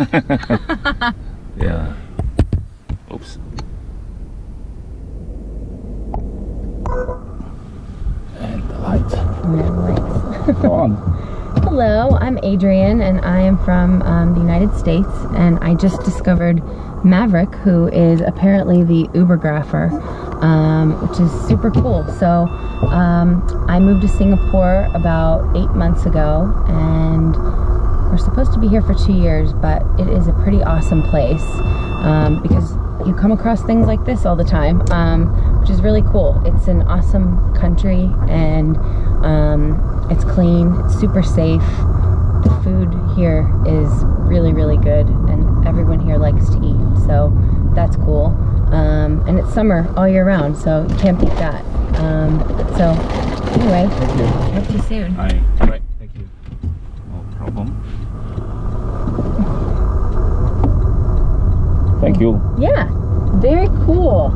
yeah. Oops. And the lights. Go on. Hello, I'm Adrian and I am from um, the United States and I just discovered Maverick who is apparently the Ubergrapher um, which is super cool. So um, I moved to Singapore about eight months ago and we're supposed to be here for two years but it is a pretty awesome place um, because you come across things like this all the time um, which is really cool. It's an awesome country and um, it's clean, it's super safe. The food here is really, really good and everyone here likes to eat. So that's cool. Um, and it's summer all year round, so you can't beat that. Um, so anyway, Thank you. talk to you soon. Hi. Right. Thank you. No problem. Thank you. Yeah, very cool.